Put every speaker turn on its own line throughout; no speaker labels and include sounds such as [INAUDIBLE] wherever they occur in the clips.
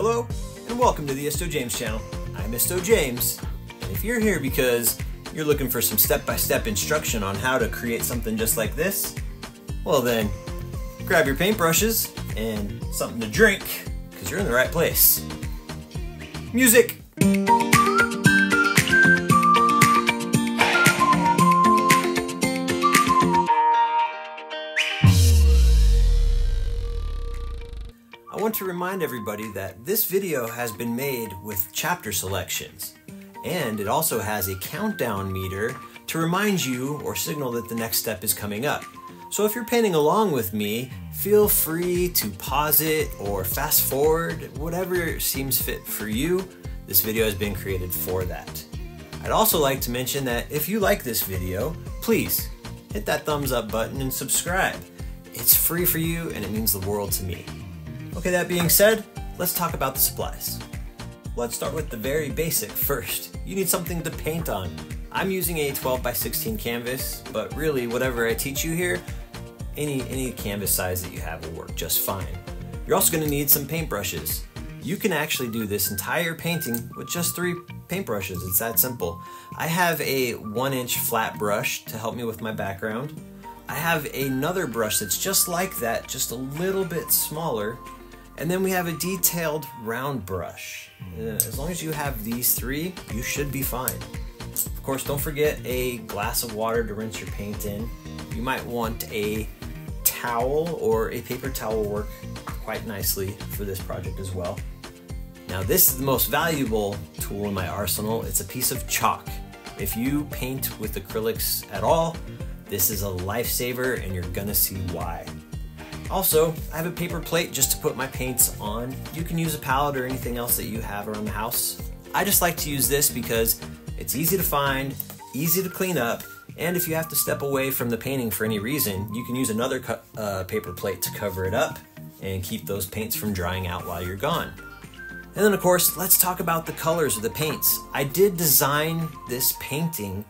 Hello, and welcome to the Isto James channel. I'm Isto James, and if you're here because you're looking for some step-by-step instruction on how to create something just like this, well then, grab your paintbrushes and something to drink, because you're in the right place. Music! Remind everybody that this video has been made with chapter selections, and it also has a countdown meter to remind you or signal that the next step is coming up. So if you're painting along with me, feel free to pause it or fast forward, whatever seems fit for you. This video has been created for that. I'd also like to mention that if you like this video, please hit that thumbs up button and subscribe. It's free for you and it means the world to me. Okay, that being said, let's talk about the supplies. Let's start with the very basic first. You need something to paint on. I'm using a 12 by 16 canvas, but really whatever I teach you here, any, any canvas size that you have will work just fine. You're also gonna need some paintbrushes. You can actually do this entire painting with just three paintbrushes. It's that simple. I have a one inch flat brush to help me with my background. I have another brush that's just like that, just a little bit smaller. And then we have a detailed round brush. As long as you have these three, you should be fine. Of course, don't forget a glass of water to rinse your paint in. You might want a towel or a paper towel will work quite nicely for this project as well. Now this is the most valuable tool in my arsenal. It's a piece of chalk. If you paint with acrylics at all, this is a lifesaver and you're gonna see why. Also, I have a paper plate just to put my paints on. You can use a palette or anything else that you have around the house. I just like to use this because it's easy to find, easy to clean up, and if you have to step away from the painting for any reason, you can use another uh, paper plate to cover it up and keep those paints from drying out while you're gone. And then of course, let's talk about the colors of the paints. I did design this painting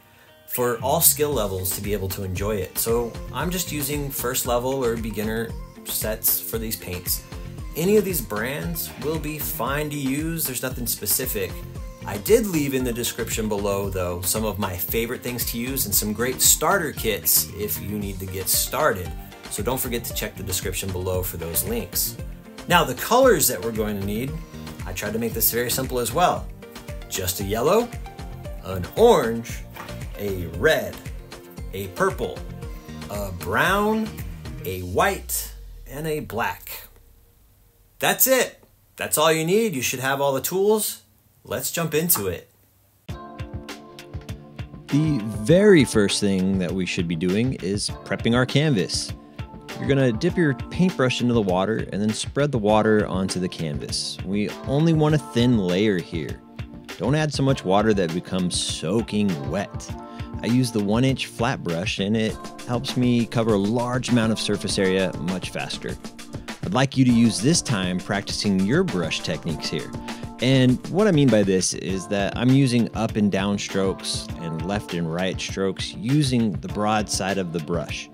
for all skill levels to be able to enjoy it. So I'm just using first level or beginner sets for these paints. Any of these brands will be fine to use, there's nothing specific. I did leave in the description below though some of my favorite things to use and some great starter kits if you need to get started. So don't forget to check the description below for those links. Now the colors that we're going to need, I tried to make this very simple as well. Just a yellow, an orange, a red, a purple, a brown, a white, and a black. That's it. That's all you need. You should have all the tools. Let's jump into it.
The very first thing that we should be doing is prepping our canvas. You're gonna dip your paintbrush into the water and then spread the water onto the canvas. We only want a thin layer here. Don't add so much water that becomes soaking wet. I use the one inch flat brush and it helps me cover a large amount of surface area much faster. I'd like you to use this time practicing your brush techniques here. And what I mean by this is that I'm using up and down strokes and left and right strokes using the broad side of the brush.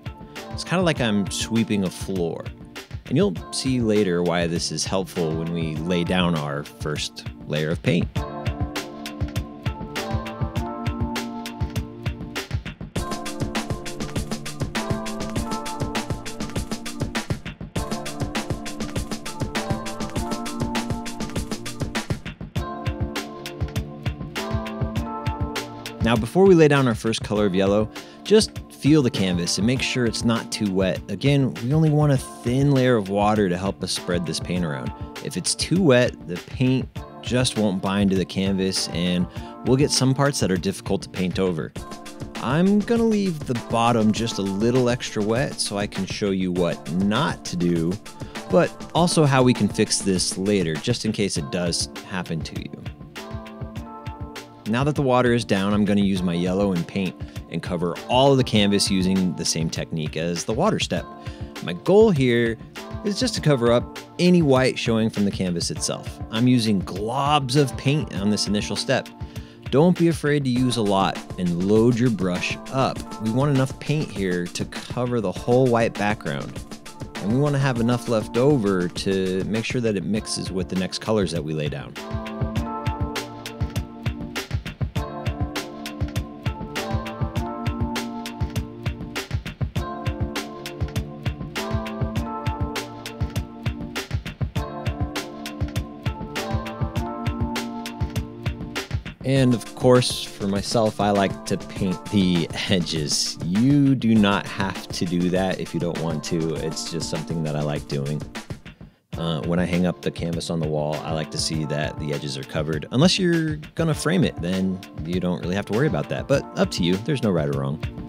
It's kind of like I'm sweeping a floor. And you'll see later why this is helpful when we lay down our first layer of paint. Before we lay down our first color of yellow, just feel the canvas and make sure it's not too wet. Again, we only want a thin layer of water to help us spread this paint around. If it's too wet, the paint just won't bind to the canvas and we'll get some parts that are difficult to paint over. I'm gonna leave the bottom just a little extra wet so I can show you what not to do, but also how we can fix this later just in case it does happen to you. Now that the water is down, I'm going to use my yellow and paint and cover all of the canvas using the same technique as the water step. My goal here is just to cover up any white showing from the canvas itself. I'm using globs of paint on this initial step. Don't be afraid to use a lot and load your brush up. We want enough paint here to cover the whole white background. and we want to have enough left over to make sure that it mixes with the next colors that we lay down. And of course, for myself, I like to paint the edges. You do not have to do that if you don't want to. It's just something that I like doing. Uh, when I hang up the canvas on the wall, I like to see that the edges are covered. Unless you're gonna frame it, then you don't really have to worry about that. But up to you, there's no right or wrong.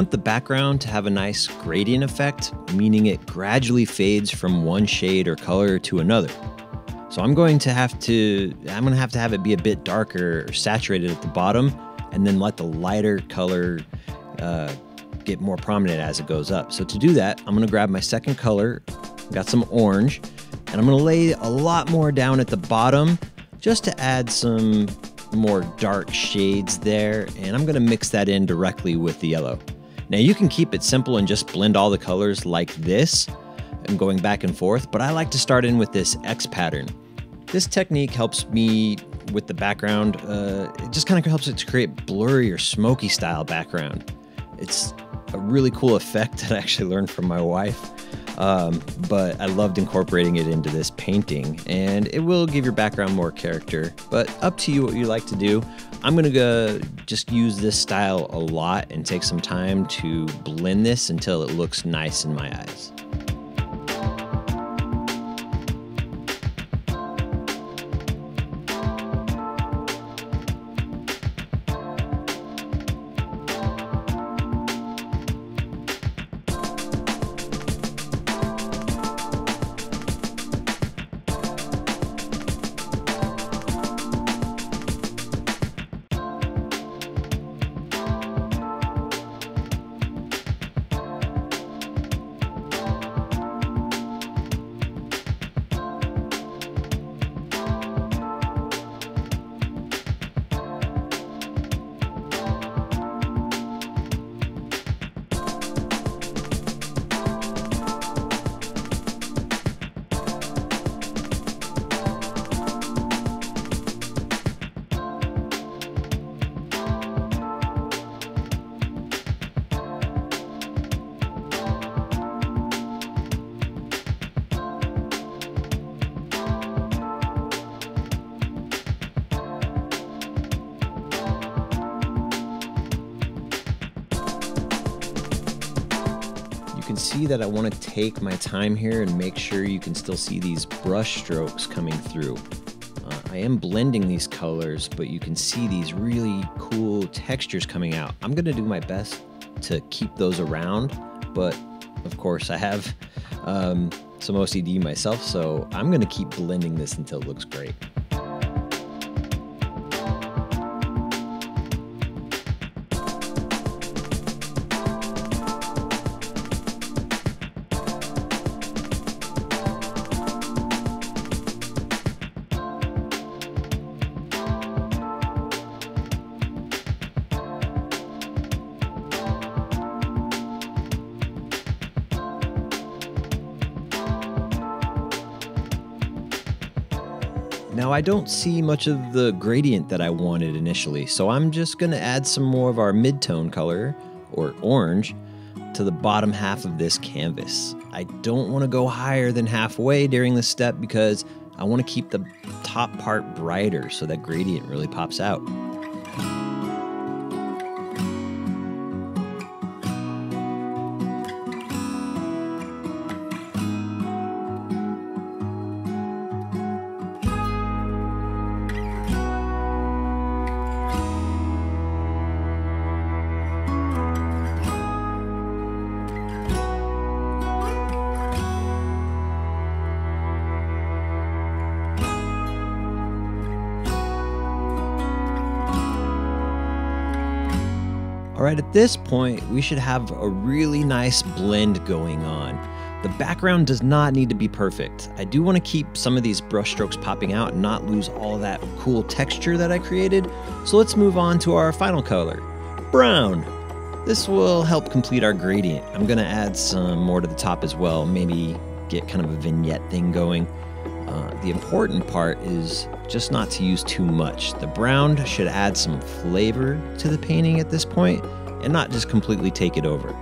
Want the background to have a nice gradient effect, meaning it gradually fades from one shade or color to another. So I'm going to have to, I'm going to have to have it be a bit darker or saturated at the bottom and then let the lighter color uh, get more prominent as it goes up. So to do that, I'm going to grab my second color, got some orange, and I'm going to lay a lot more down at the bottom just to add some more dark shades there, and I'm gonna mix that in directly with the yellow. Now you can keep it simple and just blend all the colors like this and going back and forth, but I like to start in with this X pattern. This technique helps me with the background, uh, it just kind of helps it to create blurry or smoky style background. It's a really cool effect [LAUGHS] that I actually learned from my wife. Um, but I loved incorporating it into this painting, and it will give your background more character. But up to you what you like to do. I'm gonna go just use this style a lot and take some time to blend this until it looks nice in my eyes. That I want to take my time here and make sure you can still see these brush strokes coming through. Uh, I am blending these colors, but you can see these really cool textures coming out. I'm going to do my best to keep those around, but of course I have um, some OCD myself, so I'm going to keep blending this until it looks great. I don't see much of the gradient that I wanted initially, so I'm just going to add some more of our mid-tone color, or orange, to the bottom half of this canvas. I don't want to go higher than halfway during this step because I want to keep the top part brighter so that gradient really pops out. At this point, we should have a really nice blend going on. The background does not need to be perfect. I do want to keep some of these brush strokes popping out and not lose all that cool texture that I created. So let's move on to our final color, brown. This will help complete our gradient. I'm gonna add some more to the top as well, maybe get kind of a vignette thing going. Uh, the important part is just not to use too much. The brown should add some flavor to the painting at this point and not just completely take it over.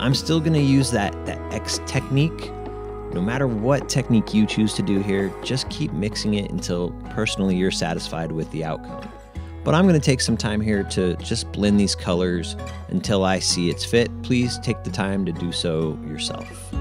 I'm still going to use that, that X technique. No matter what technique you choose to do here, just keep mixing it until personally you're satisfied with the outcome. But I'm going to take some time here to just blend these colors until I see it's fit. Please take the time to do so yourself.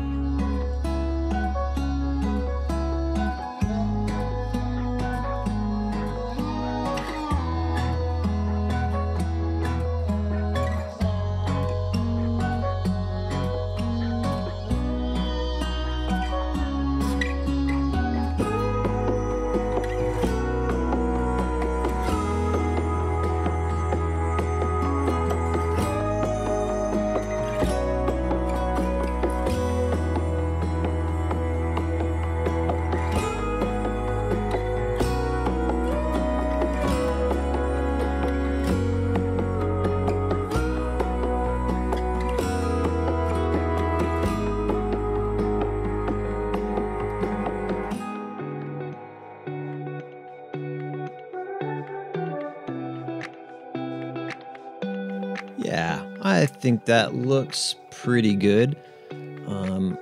Think that looks pretty good. Um,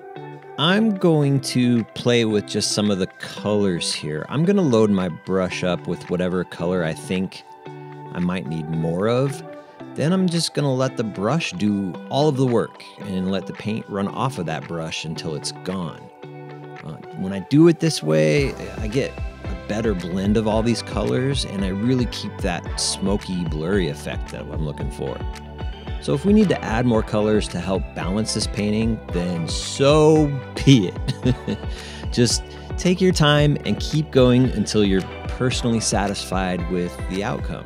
I'm going to play with just some of the colors here. I'm going to load my brush up with whatever color I think I might need more of. Then I'm just going to let the brush do all of the work and let the paint run off of that brush until it's gone. Uh, when I do it this way, I get a better blend of all these colors and I really keep that smoky, blurry effect that I'm looking for. So if we need to add more colors to help balance this painting, then so be it. [LAUGHS] Just take your time and keep going until you're personally satisfied with the outcome.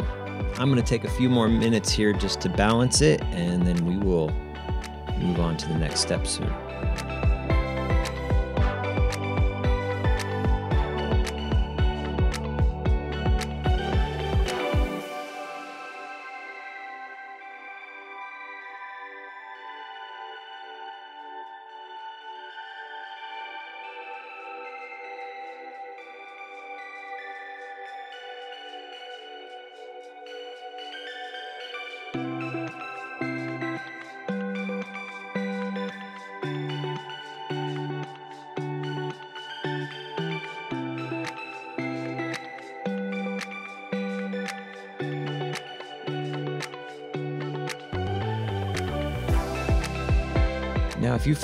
I'm going to take a few more minutes here just to balance it, and then we will move on to the next step soon.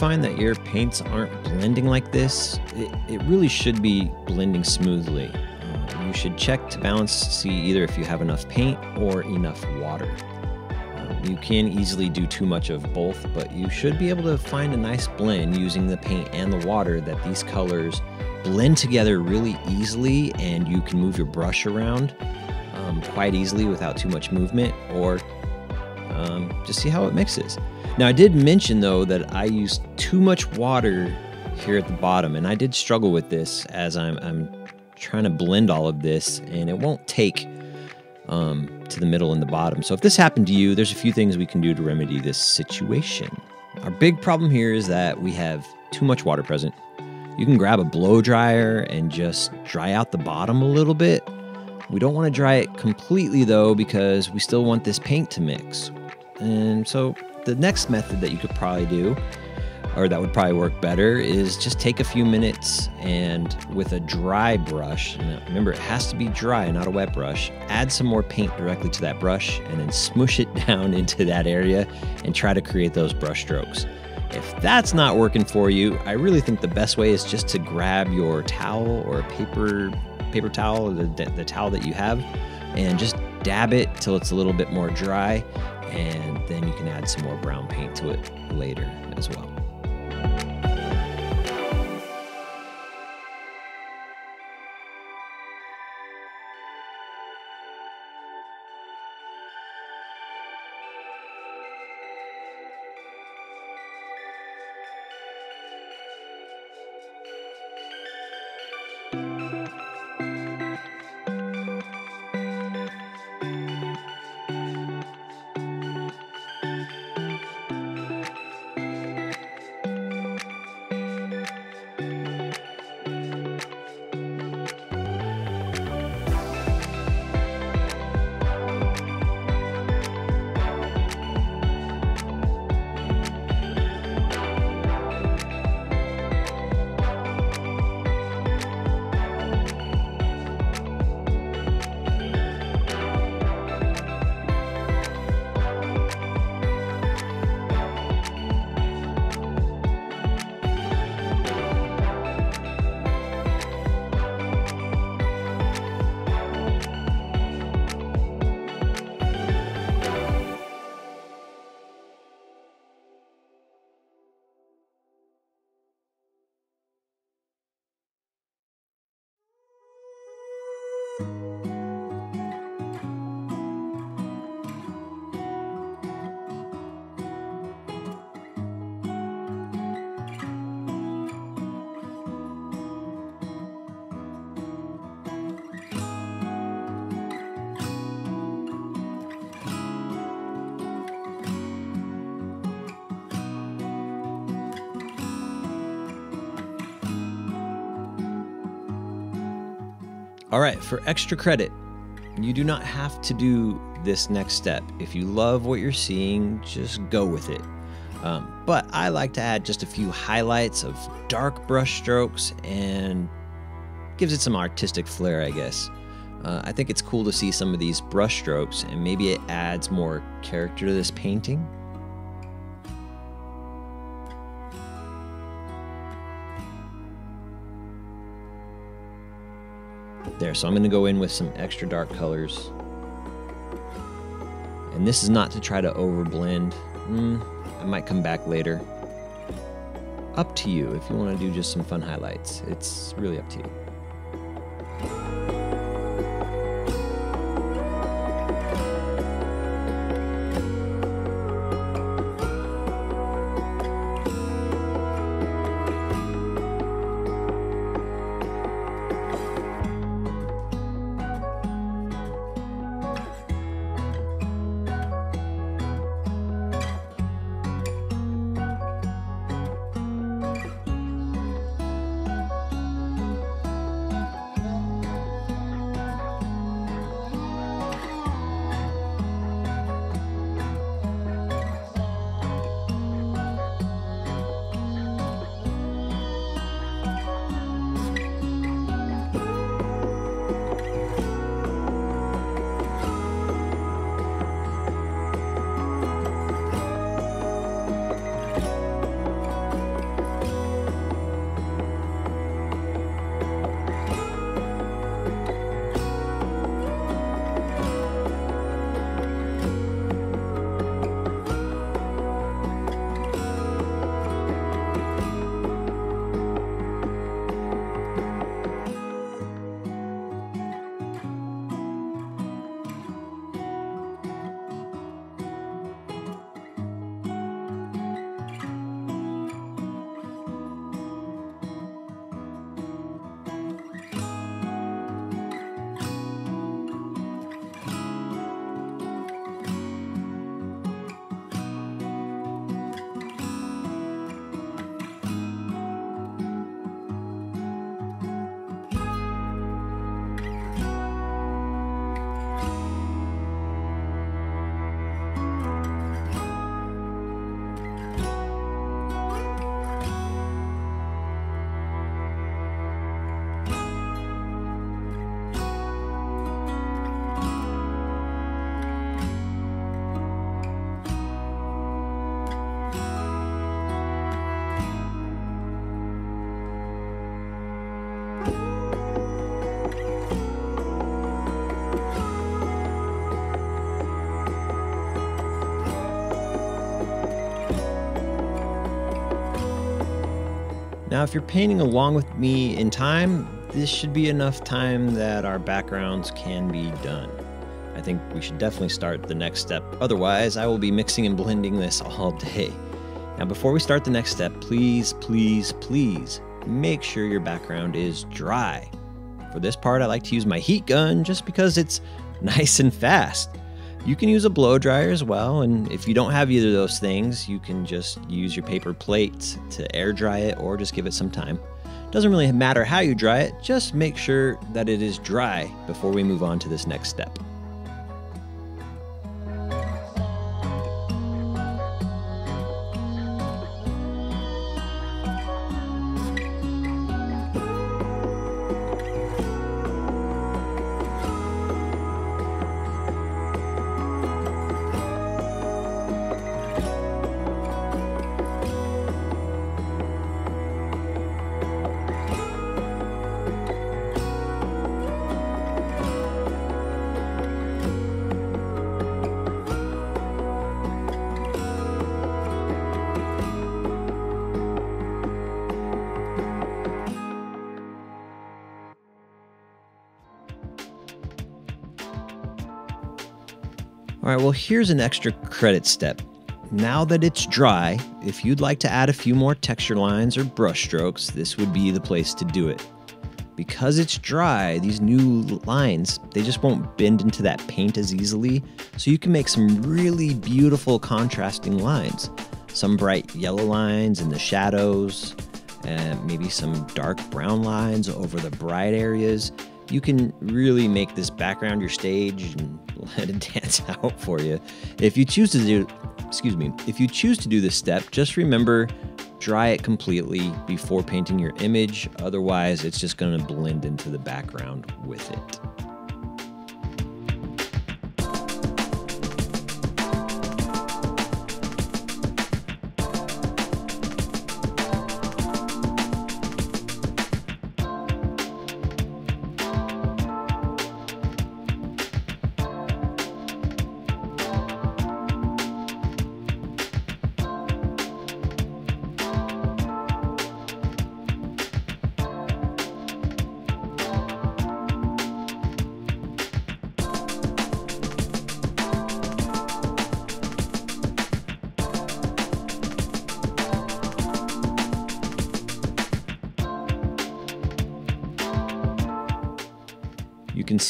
Find that your paints aren't blending like this, it, it really should be blending smoothly. Uh, you should check to balance to see either if you have enough paint or enough water. Uh, you can easily do too much of both, but you should be able to find a nice blend using the paint and the water that these colors blend together really easily and you can move your brush around um, quite easily without too much movement or um, just see how it mixes. Now, I did mention though that I used too much water here at the bottom, and I did struggle with this as I'm, I'm trying to blend all of this, and it won't take um, to the middle and the bottom. So, if this happened to you, there's a few things we can do to remedy this situation. Our big problem here is that we have too much water present. You can grab a blow dryer and just dry out the bottom a little bit. We don't want to dry it completely though, because we still want this paint to mix. And so the next method that you could probably do, or that would probably work better, is just take a few minutes and with a dry brush, remember it has to be dry, not a wet brush, add some more paint directly to that brush and then smush it [LAUGHS] down into that area and try to create those brush strokes. If that's not working for you, I really think the best way is just to grab your towel or a paper paper towel, the, the towel that you have, and just dab it till it's a little bit more dry and then you can add some more brown paint to it later as well. All right, for extra credit, you do not have to do this next step. If you love what you're seeing, just go with it. Um, but I like to add just a few highlights of dark brush strokes and gives it some artistic flair, I guess. Uh, I think it's cool to see some of these brush strokes and maybe it adds more character to this painting. There, so I'm going to go in with some extra dark colors. And this is not to try to overblend. Mm, I might come back later. Up to you if you want to do just some fun highlights. It's really up to you. Now, if you're painting along with me in time, this should be enough time that our backgrounds can be done. I think we should definitely start the next step. Otherwise, I will be mixing and blending this all day. Now, before we start the next step, please, please, please make sure your background is dry. For this part, I like to use my heat gun just because it's [LAUGHS] nice and fast. You can use a blow dryer as well, and if you don't have either of those things, you can just use your paper plate to air dry it or just give it some time. Doesn't really matter how you dry it, just make sure that it is dry before we move on to this next step. All right, well, here's an extra credit step. Now that it's dry, if you'd like to add a few more texture lines or brush strokes, this would be the place to do it. Because it's dry, these new lines, they just won't bend into that paint as easily, so you can make some really beautiful contrasting lines. Some bright yellow lines in the shadows, and maybe some dark brown lines over the bright areas. You can really make this background your stage and [LAUGHS] let it dance [LAUGHS] out for you. If you choose to do, excuse me, if you choose to do this step, just remember dry it completely before painting your image. Otherwise, it's just going to blend into the background with it.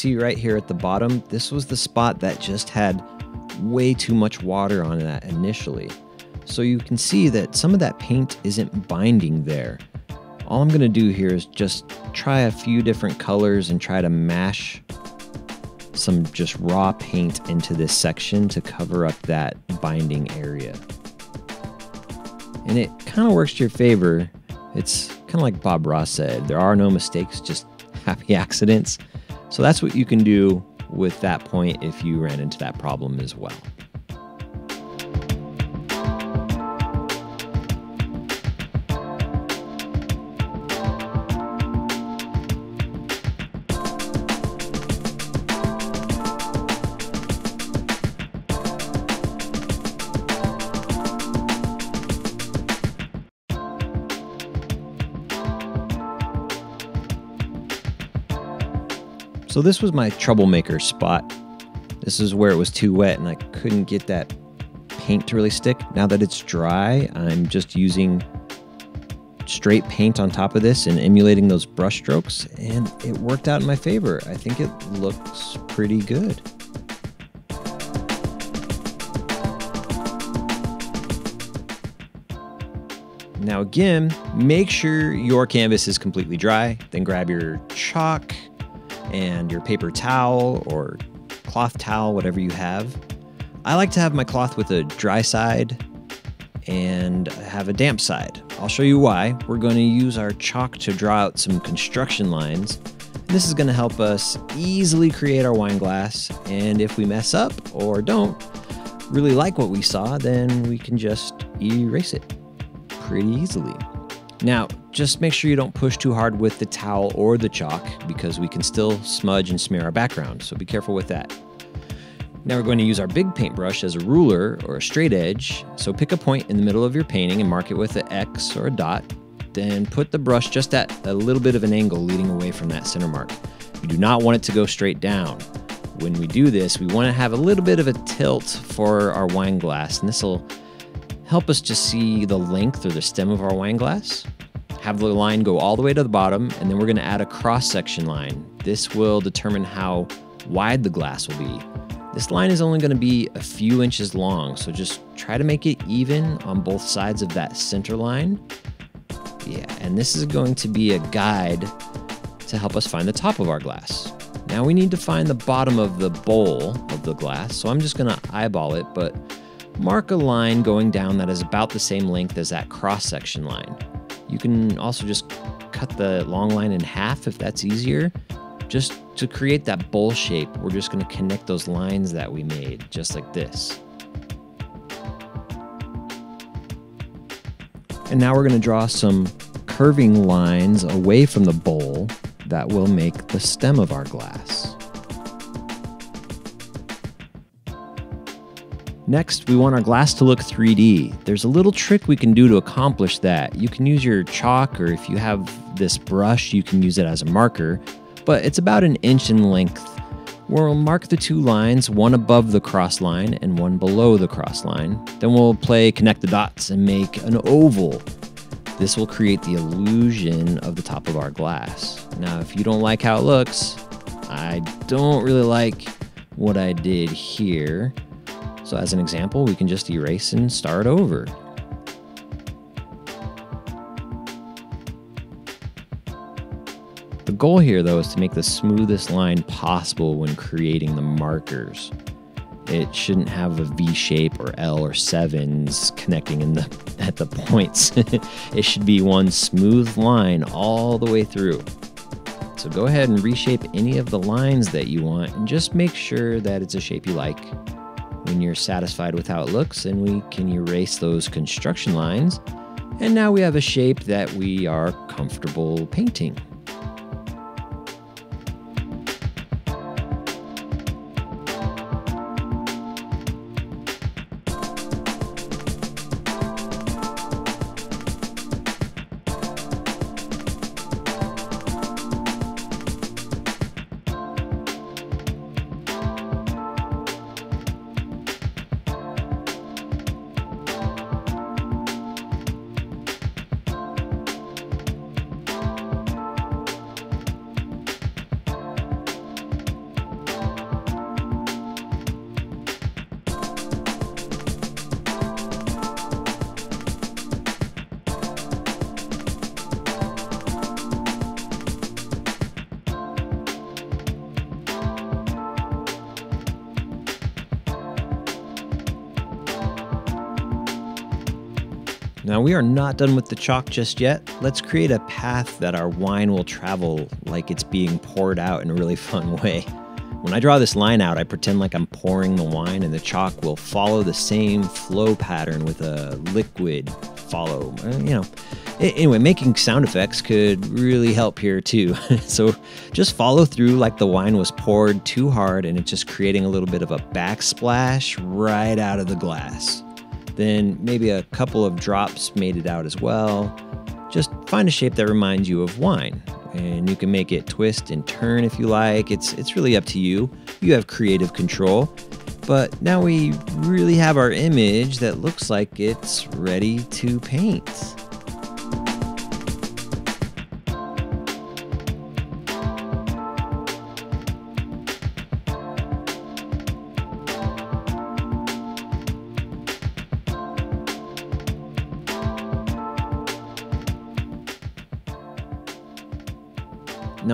See right here at the bottom, this was the spot that just had way too much water on that initially. So you can see that some of that paint isn't binding there. All I'm gonna do here is just try a few different colors and try to mash some just raw paint into this section to cover up that binding area. And it kind of works to your favor. It's kind of like Bob Ross said, there are no mistakes, just [LAUGHS] happy accidents. So that's what you can do with that point if you ran into that problem as well. So this was my troublemaker spot. This is where it was too wet and I couldn't get that paint to really stick. Now that it's dry, I'm just using straight paint on top of this and emulating those brush strokes and it worked out in my favor. I think it looks pretty good. Now again, make sure your canvas is completely dry, then grab your chalk and your paper towel or cloth towel, whatever you have. I like to have my cloth with a dry side and have a damp side. I'll show you why. We're going to use our chalk to draw out some construction lines. This is going to help us easily create our wine glass, and if we mess up or don't really like what we saw, then we can just erase it pretty easily. Now, just make sure you don't push too hard with the towel or the chalk because we can still smudge and smear our background, so be careful with that. Now we're going to use our big paintbrush as a ruler or a straight edge. So pick a point in the middle of your painting and mark it with an X or a dot. Then put the brush just at a little bit of an angle leading away from that center mark. You do not want it to go straight down. When we do this, we want to have a little bit of a tilt for our wine glass, and this will help us to see the length or the stem of our wine glass. Have the line go all the way to the bottom, and then we're going to add a cross section line. This will determine how wide the glass will be. This line is only going to be a few inches long, so just try to make it even on both sides of that center line. Yeah, and this is going to be a guide to help us find the top of our glass. Now we need to find the bottom of the bowl of the glass, so I'm just going to eyeball it, but mark a line going down that is about the same length as that cross section line. You can also just cut the long line in half if that's easier. Just to create that bowl shape, we're just going to connect those lines that we made, just like this. And now we're going to draw some curving lines away from the bowl that will make the stem of our glass. Next, we want our glass to look 3D. There's a little trick we can do to accomplish that. You can use your chalk, or if you have this brush, you can use it as a marker, but it's about an inch in length. We'll mark the two lines, one above the cross line and one below the cross line. Then we'll play connect the dots and make an oval. This will create the illusion of the top of our glass. Now, if you don't like how it looks, I don't really like what I did here. So as an example, we can just erase and start over. The goal here, though, is to make the smoothest line possible when creating the markers. It shouldn't have a V shape or L or sevens connecting in the [LAUGHS] at the points. [LAUGHS] it should be one smooth line all the way through. So go ahead and reshape any of the lines that you want and just make sure that it's a shape you like. When you're satisfied with how it looks, then we can erase those construction lines. And now we have a shape that we are comfortable painting. Now, we are not done with the chalk just yet. Let's create a path that our wine will travel like it's being poured out in a really [LAUGHS] fun way. When I draw this line out, I pretend like I'm pouring the wine, and the chalk will follow the same flow pattern with a liquid follow. Uh, you know, anyway, making sound effects could really help here too. [LAUGHS] so just follow through like the wine was poured too hard and it's just creating a little bit of a backsplash right out of the glass. Then maybe a couple of drops made it out as well. Just find a shape that reminds you of wine. And you can make it twist and turn if you like. It's it's really up to you. You have creative control. But now we really have our image that looks like it's ready to paint.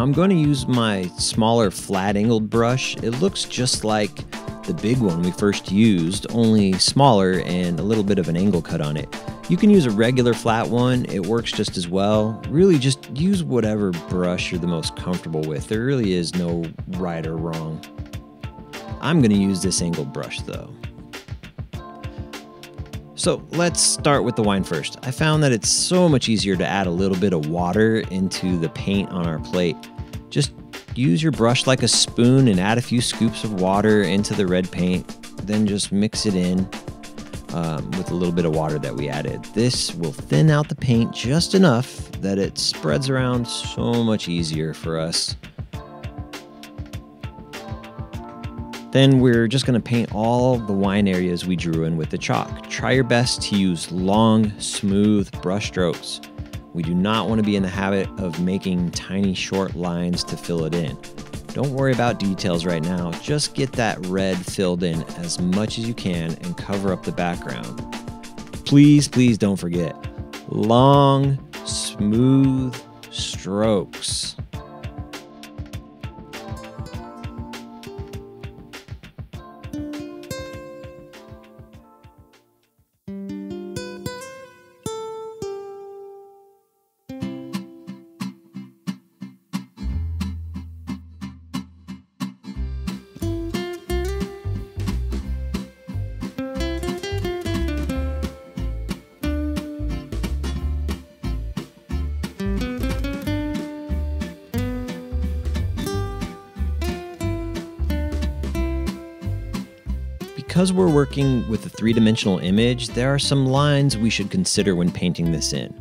I'm going to use my smaller flat angled brush. It looks just like the big one we first used, only smaller and a little bit of an angle cut on it. You can use a regular flat one, it works just as well. Really just use whatever brush you're the most comfortable with. There really is no right or wrong. I'm going to use this angled brush though. So let's start with the wine first. I found that it's so much easier to add a little bit of water into the paint on our plate. Just use your brush like a spoon and add a few scoops of water into the red paint. Then just mix it in um, with a little bit of water that we added. This will thin out the paint just enough that it spreads around so much easier for us. Then we're just going to paint all the wine areas we drew in with the chalk. Try your best to use long, smooth brush strokes. We do not want to be in the habit of making tiny short lines to fill it in. Don't worry about details right now, just get that red filled in as much as you can and cover up the background. Please, please don't forget long, smooth strokes. Because we're working with a three-dimensional image, there are some lines we should consider when painting this in.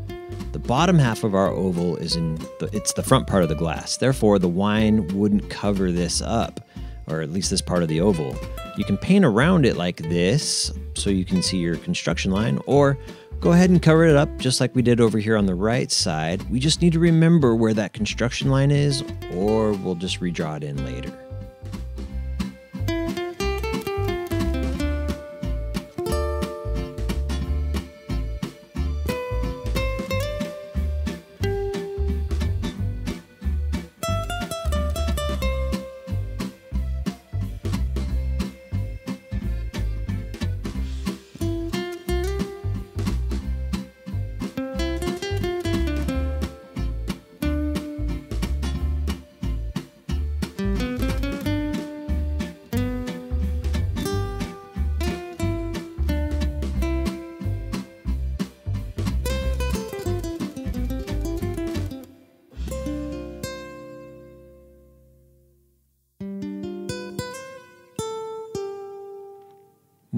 The bottom half of our oval is in the, it's the front part of the glass. Therefore, the wine wouldn't cover this up, or at least this part of the oval. You can paint around it like this so you can see your construction line, or go ahead and cover it up just like we did over here on the right side. We just need to remember where that construction line is, or we'll just redraw it in later.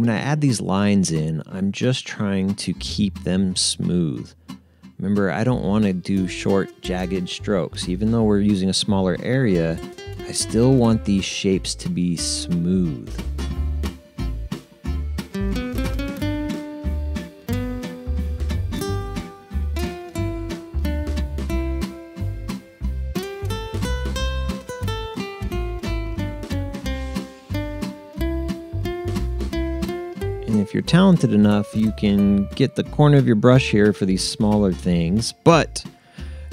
When I add these lines in, I'm just trying to keep them smooth. Remember, I don't want to do short, jagged strokes. Even though we're using a smaller area, I still want these shapes to be smooth. Talented enough, you can get the corner of your brush here for these smaller things. But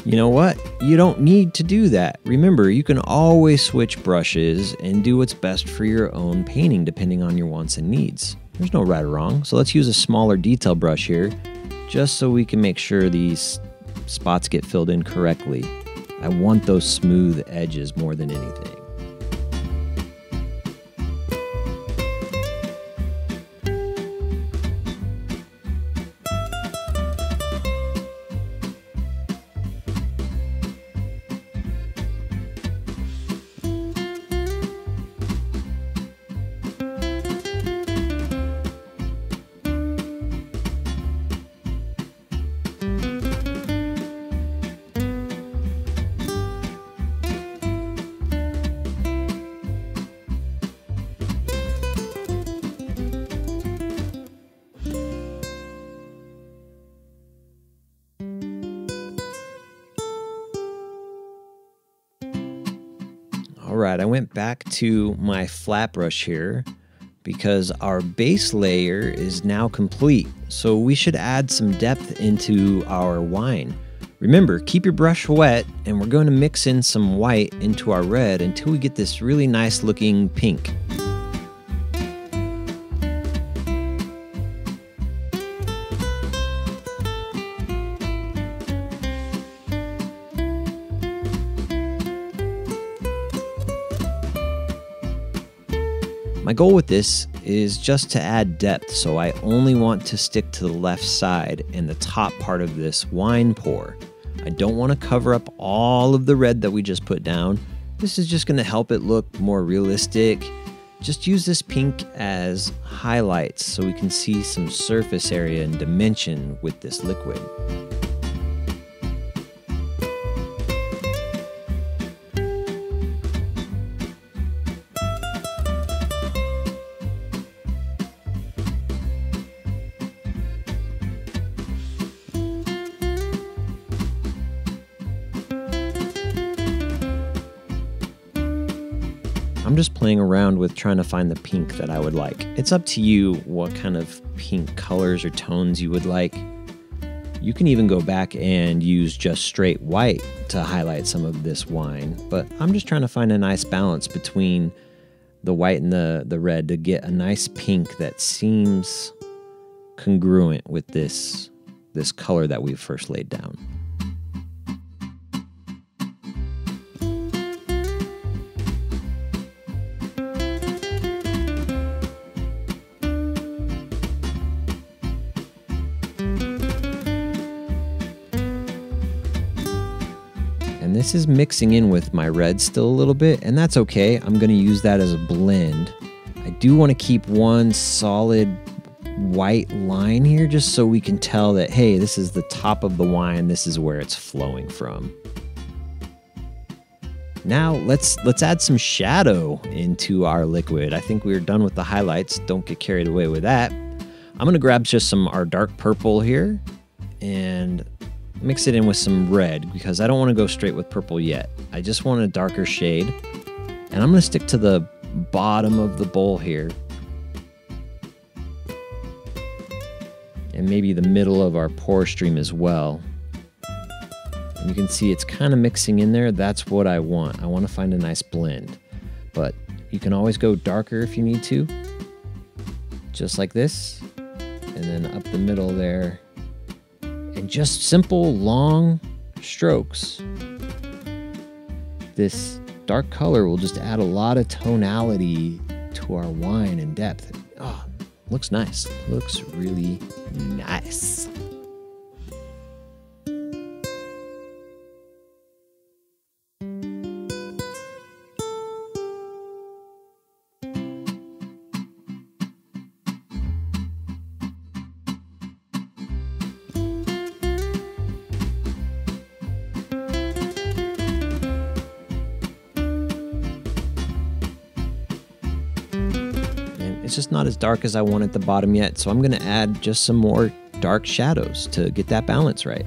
you know what? You don't need to do that. Remember, you can always switch brushes and do what's best for your own painting depending on your wants and needs. There's no right or wrong. So let's use a smaller detail brush here just so we can make sure these spots get filled in correctly. I want those smooth edges more than anything. All right, I went back to my flat brush here because our base layer is now complete. So we should add some depth into our wine. Remember, keep your brush wet and we're going to mix in some white into our red until we get this really nice looking pink. Goal with this is just to add depth, so I only want to stick to the left side and the top part of this wine pour. I don't want to cover up all of the red that we just put down. This is just going to help it look more realistic. Just use this pink as highlights so we can see some surface area and dimension with this liquid. I'm just playing around with trying to find the pink that I would like. It's up to you what kind of pink colors or tones you would like. You can even go back and use just straight white to highlight some of this wine, but I'm just trying to find a nice balance between the white and the, the red to get a nice pink that seems congruent with this this color that we first laid down. This is mixing in with my red still a little bit, and that's okay. I'm to use that as a blend. I do want to keep one solid white line here just so we can tell that, hey, this is the top of the wine. This is where it's flowing from. Now let's let's add some shadow into our liquid. I think we're done with the highlights. Don't get carried away with that. I'm gonna grab just some our dark purple here and mix it in with some red because I don't want to go straight with purple yet. I just want a darker shade. And I'm going to stick to the bottom of the bowl here. And maybe the middle of our pour stream as well. And you can see it's kind of mixing in there. That's what I want. I want to find a nice blend. But you can always go darker if you need to. Just like this. And then up the middle there and just simple long strokes. This dark color will just add a lot of tonality to our wine and depth. Oh, looks nice. Looks really nice. Not as dark as I want at the bottom yet, so I'm gonna add just some more dark shadows to get that balance right.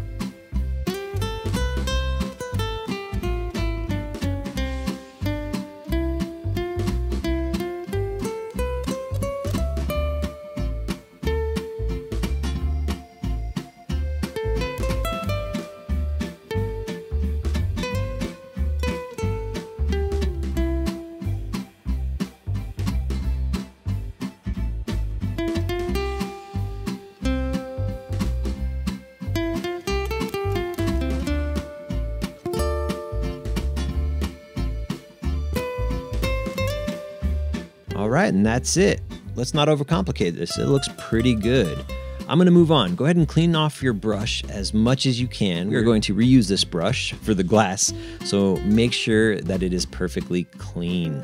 That's it. Let's not overcomplicate this. It looks pretty good. I'm going to move on. Go ahead and clean off your brush as much as you can. We're going to reuse this brush for the glass, so make sure that it is perfectly clean.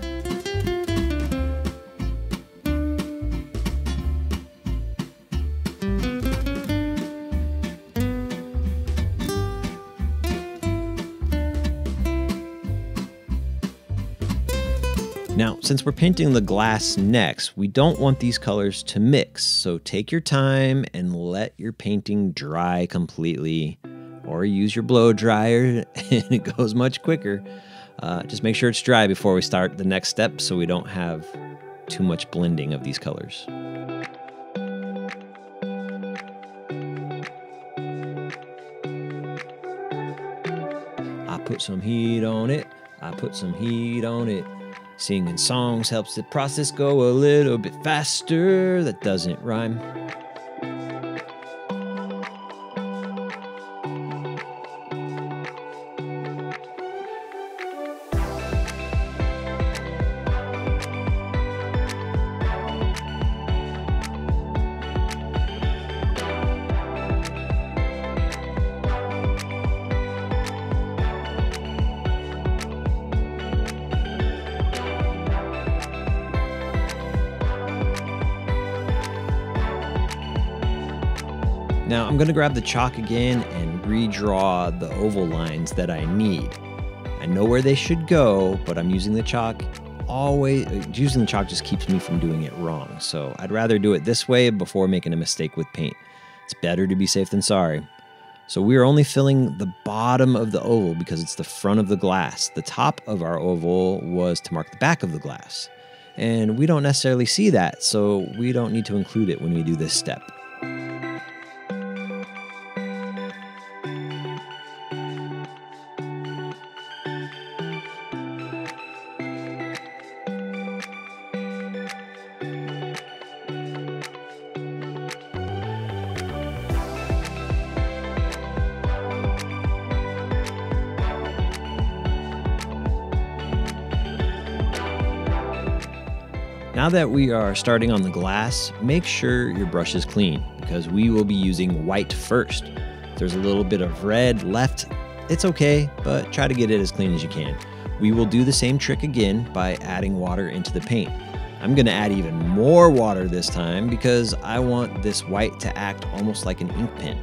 Since we're painting the glass next, we don't want these colors to mix. So take your time and let your painting dry completely, or use your blow dryer [LAUGHS] and it goes much quicker. Uh, just make sure it's dry before we start the next step so we don't have too much blending of these colors. I put some heat on it. I put some heat on it. Singing songs helps the process go a little bit faster. That doesn't rhyme. Going to grab the chalk again and redraw the oval lines that I need. I know where they should go, but I'm using the chalk always uh, using the chalk just keeps me from doing it wrong. So I'd rather do it this way before making a mistake with paint. It's better to be safe than sorry. So we are only filling the bottom of the oval because it's the front of the glass. The top of our oval was to mark the back of the glass. And we don't necessarily see that, so we don't need to include it when we do this step. Now that we are starting on the glass, make sure your brush is clean because we will be using white first. If there's a little bit of red left, it's okay, but try to get it as clean as you can. We will do the same trick again by adding water into the paint. I'm gonna add even more water this time because I want this white to act almost like an ink pen.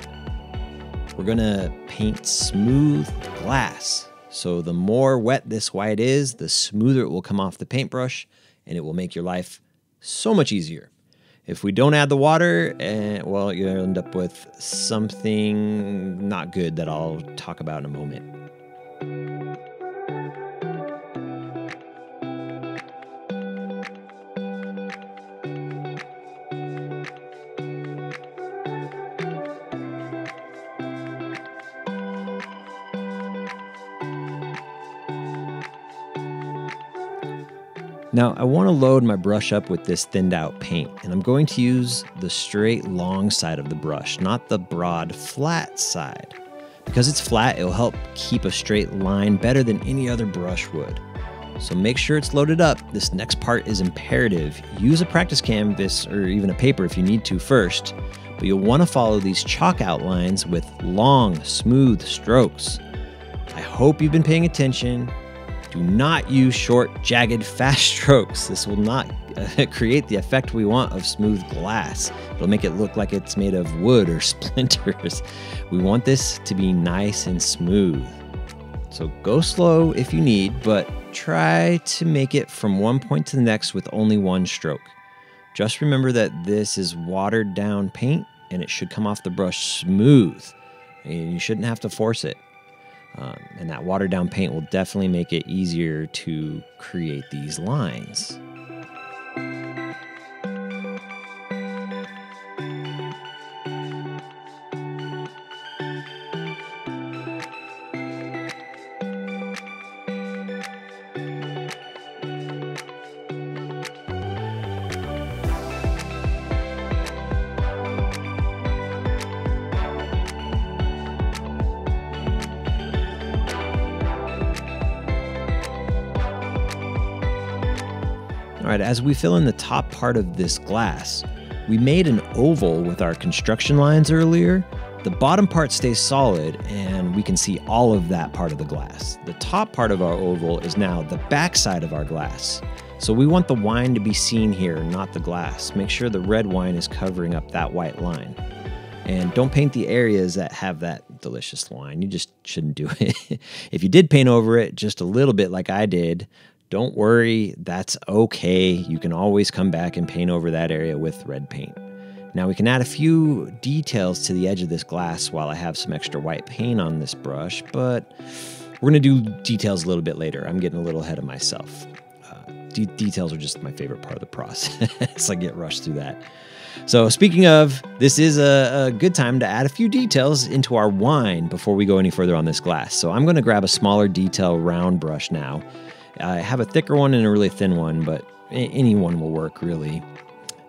We're gonna paint smooth glass. So the more wet this white is, the smoother it will come off the paintbrush and it will make your life so much easier. If we don't add the water, eh, well, you'll end up with something not good that I'll talk about in a moment. Now, I want to load my brush up with this thinned out paint, and I'm going to use the straight long side of the brush, not the broad flat side. Because it's flat, it'll help keep a straight line better than any other brush would. So make sure it's loaded up. This next part is imperative. Use a practice canvas or even a paper if you need to first, but you'll want to follow these chalk outlines with long, smooth strokes. I hope you've been paying attention do not use short, jagged, fast [LAUGHS] strokes. This will not uh, [LAUGHS] create the effect we want of smooth glass. It'll make it look like it's made of wood or [LAUGHS] splinters. We want this to be nice and smooth. So go slow if you need, but try to make it from one point to the next with only one stroke. Just remember that this is watered down paint and it should come off the brush smooth. And you shouldn't have to force it. Um, and that watered down paint will definitely make it easier to create these lines. As we fill in the top part of this glass, we made an oval with our construction lines earlier. The bottom part stays solid and we can see all of that part of the glass. The top part of our oval is now the backside of our glass. So we want the wine to be seen here, not the glass. Make sure the red wine is covering up that white line. And don't paint the areas that have that delicious wine. You just shouldn't do it. [LAUGHS] if you did paint over it just a little bit like I did, don't worry, that's okay. You can always come back and paint over that area with red paint. Now we can add a few details to the edge of this glass while I have some extra white paint on this brush, but we're gonna do details a little bit later. I'm getting a little ahead of myself. Uh, de- details are just my favorite part of the process. [LAUGHS] I get rushed through that. So, speaking of, this is a, a, good time to add a few details into our wine before we go any further on this glass. So, I'm to grab a smaller detail round brush now I have a thicker one and a really thin one, but any one will work really.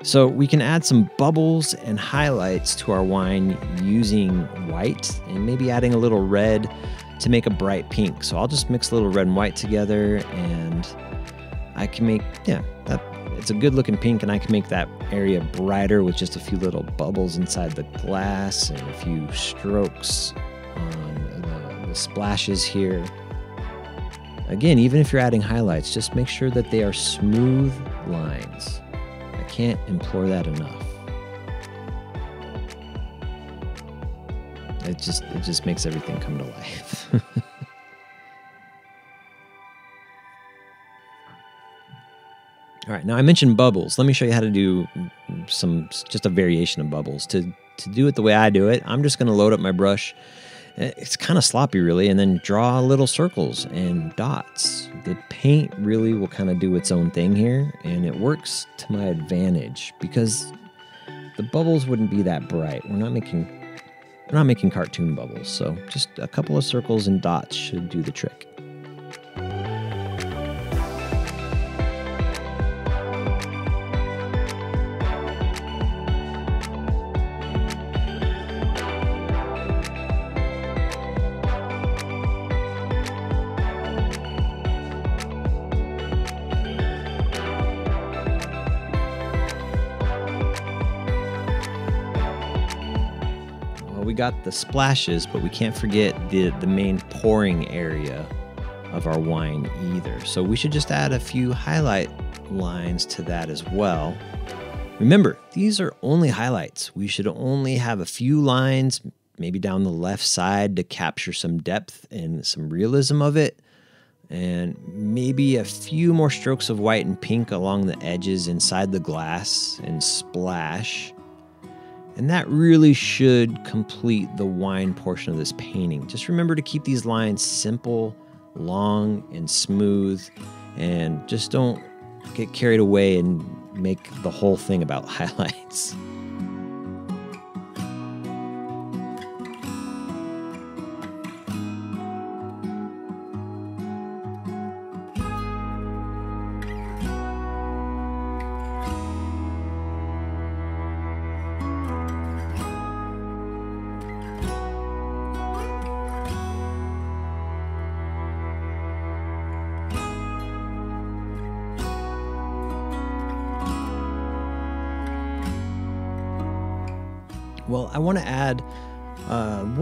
So we can add some bubbles and highlights to our wine using white and maybe adding a little red to make a bright pink. So I'll just mix a little red and white together and I can make, yeah, that, it's a good looking pink and I can make that area brighter with just a few little bubbles inside the glass and a few strokes on the, the splashes here. Again, even if you're adding highlights, just make sure that they are smooth lines. I can't implore that enough. It just it just makes everything come to life. [LAUGHS] All right, now I mentioned bubbles. Let me show you how to do some just a variation of bubbles. To to do it the way I do it, I'm just going to load up my brush Eh, it's kind of sloppy, really, and then draw little circles and dots. The paint really will kind of do its own thing here, and it works to my advantage because the bubbles wouldn't be that bright. We're not making we're not making cartoon bubbles, so just a couple of circles and dots should do the trick. Got the splashes, but we can't forget the, the main pouring area of our wine either. So we should just add a few highlight lines to that as well. Remember, these are only highlights. We should only have a few lines, maybe down the left side to capture some depth and some realism of it. And maybe a few more strokes of white and pink along the edges inside the glass and splash. And that really should complete the wine portion of this painting. Just remember to keep these lines simple, long, and smooth, and just don't get carried away and make the whole thing about [LAUGHS] highlights.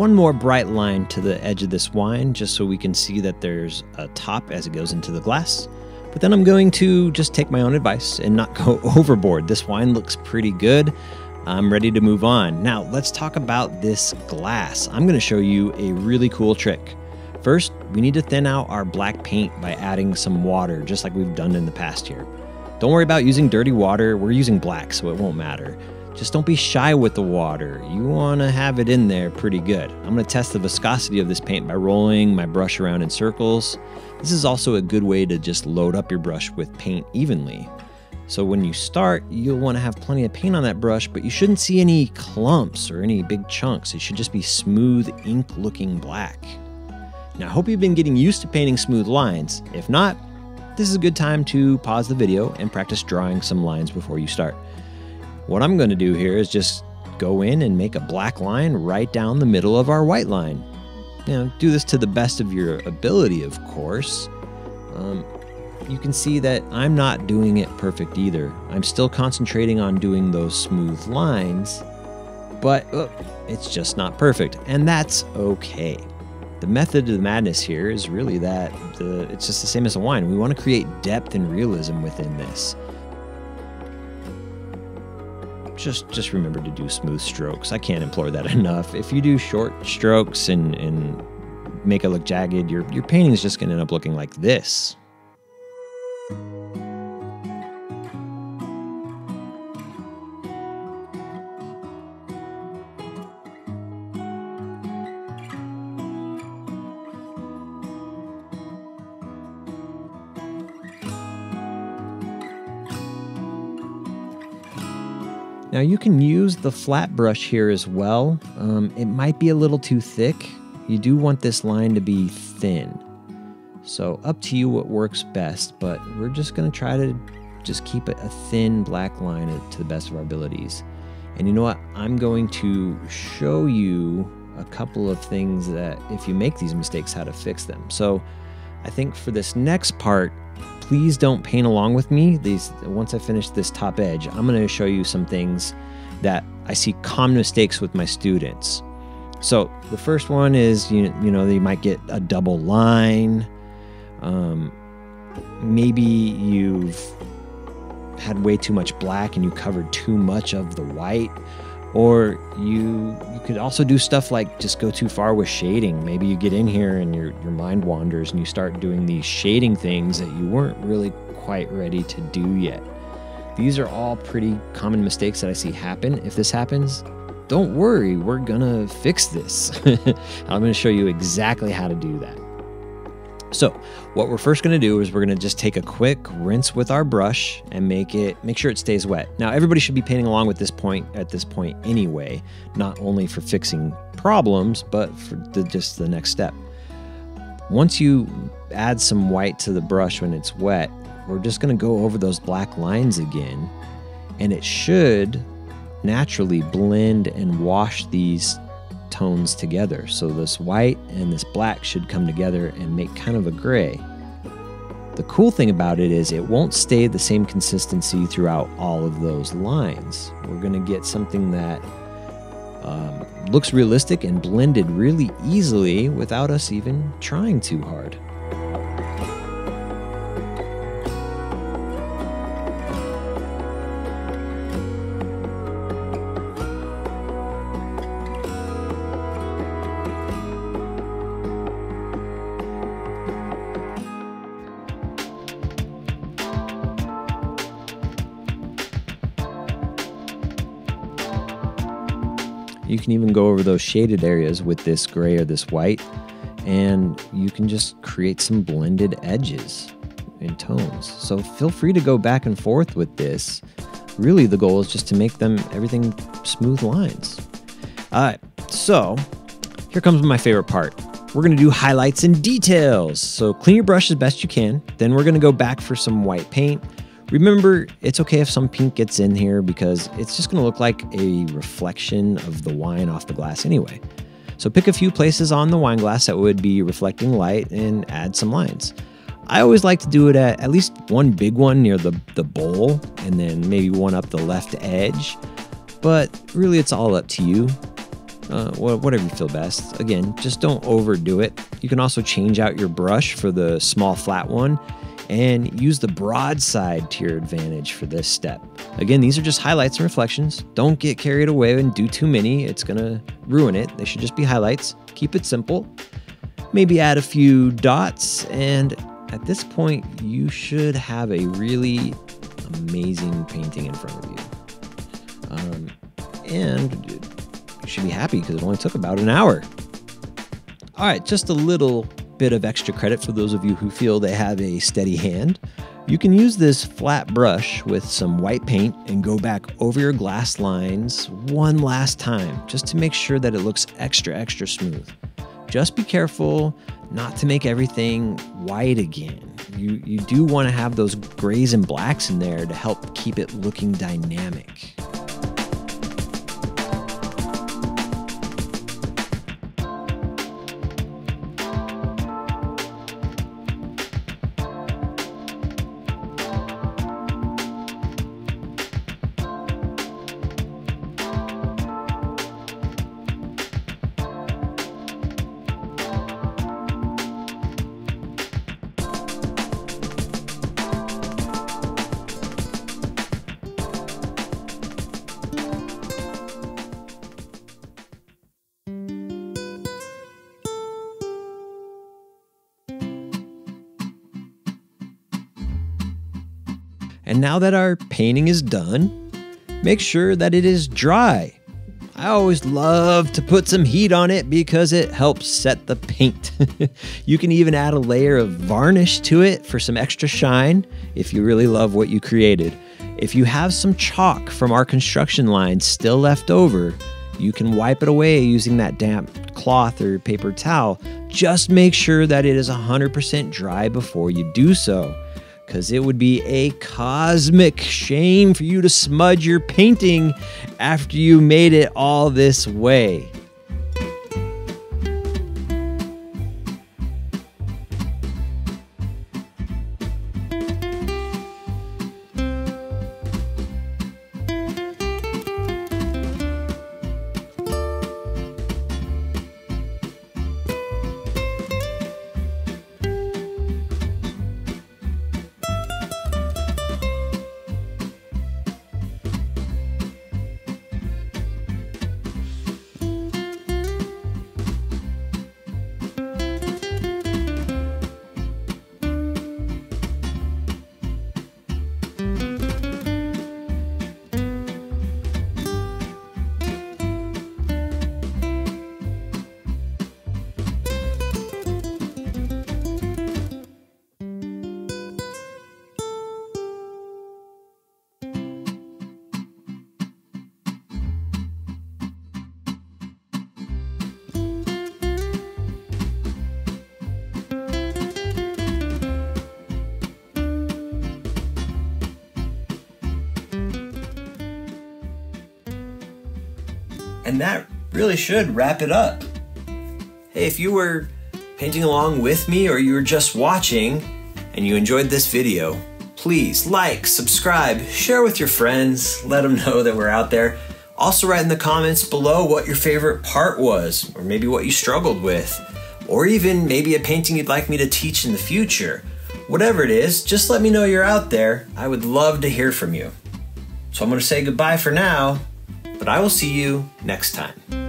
One more bright line to the edge of this wine just so we can see that there's a top as it goes into the glass. But then I'm going to just take my own advice and not [LAUGHS] go overboard. This wine looks pretty good. I'm ready to move on. Now, let's talk about this glass. I'm going to show you a really cool trick. First, we need to thin out our black paint by adding some water, just like we've done in the past here. Don't worry about using dirty water. We're using black, so it won't matter. Just don't be shy with the water. You want to have it in there pretty good. I'm going to test the viscosity of this paint by rolling my brush around in circles. This is also a good way to just load up your brush with paint evenly. So when you start, you'll want to have plenty of paint on that brush, but you shouldn't see any clumps or any big chunks. It should just be smooth ink looking black. Now I hope you've been getting used to painting smooth lines. If not, this is a good time to pause the video and practice drawing some lines before you start. What I'm going to do here is just go in and make a black line right down the middle of our white line. Now, do this to the best of your ability, of course. Um, you can see that I'm not doing it perfect either. I'm still concentrating on doing those smooth lines, but uh, it's just not perfect, and that's okay. The method of the madness here is really that the, it's just the same as a wine. We want to create depth and realism within this just just remember to do smooth strokes. I can't implore that [LAUGHS] enough. If you do short strokes and and make it look jagged, your your painting is just going to end up looking like this. Now you can use the flat brush here as well. Um, it might be a little too thick. You do want this line to be thin. So up to you what works best, but we're just gonna try to just keep it a thin black line to the best of our abilities. And you know what? I'm going to show you a couple of things that if you make these mistakes, how to fix them. So I think for this next part, please don't paint along with me. These once I finish this top edge, I'm going to show you some things that I see common mistakes with my students. So the first one is you you know you might get a double line. Um, maybe you've had way too much black and you covered too much of the white or you you could also do stuff like just go too far with shading. Maybe you get in here and your your mind wanders and you start doing these shading things that you weren't really quite ready to do yet. These are all pretty common mistakes that i see happen. If this happens don't worry we're gonna fix this. [LAUGHS] I'm gonna show you exactly how to do that so what we're first going to do is we're going to just take a quick rinse with our brush and make it make sure it stays wet. Now everybody should be painting along with this point at this point anyway, not only for fixing problems, but for the, just the next step. Once you add some white to the brush when it's wet, we're just going to go over those black lines again and it should naturally blend and wash these tones together. So this white and this black should come together and make kind of a gray. The cool thing about it is it won't stay the same consistency throughout all of those lines. We're going to get something that um, looks realistic and blended really easily without us even trying too hard. You can even go over those shaded areas with this gray or this white, and you can just create some blended edges and tones. So feel free to go back and forth with this. Really, the goal is just to make them everything smooth lines. All right, so here comes my favorite part. We're gonna do highlights and details. So clean your brush as best you can. Then we're gonna go back for some white paint Remember, it's okay if some pink gets in here because it's just going to look like a reflection of the wine off the glass anyway. So pick a few places on the wine glass that would be reflecting light and add some lines. I always like to do it at at least one big one near the, the bowl and then maybe one up the left edge. But really, it's all up to you. Uh, whatever you feel best. Again, just don't overdo it. You can also change out your brush for the small flat one and use the broadside to your advantage for this step. Again, these are just highlights and reflections. Don't get carried away and do too many, it's gonna ruin it. They should just be highlights. Keep it simple. Maybe add a few dots, and at this point, you should have a really amazing painting in front of you. Um, and you should be happy because it only took about an hour. All right, just a little bit of extra credit for those of you who feel they have a steady hand. You can use this flat brush with some white paint and go back over your glass lines one last time just to make sure that it looks extra, extra smooth. Just be careful not to make everything white again. You, you do want to have those grays and blacks in there to help keep it looking dynamic. Now that our painting is done, make sure that it is dry. I always love to put some heat on it because it helps set the paint. [LAUGHS] you can even add a layer of varnish to it for some extra shine if you really love what you created. If you have some chalk from our construction line still left over, you can wipe it away using that damp cloth or paper towel. Just make sure that it is 100% dry before you do so because it would be a cosmic shame for you to smudge your painting after you made it all this way.
And that really should wrap it up. Hey, if you were painting along with me or you were just watching and you enjoyed this video, please like, subscribe, share with your friends, let them know that we're out there. Also, write in the comments below what your favorite part was, or maybe what you struggled with, or even maybe a painting you'd like me to teach in the future. Whatever it is, just let me know you're out there. I would love to hear from you. So I'm going to say goodbye for now but I will see you next time.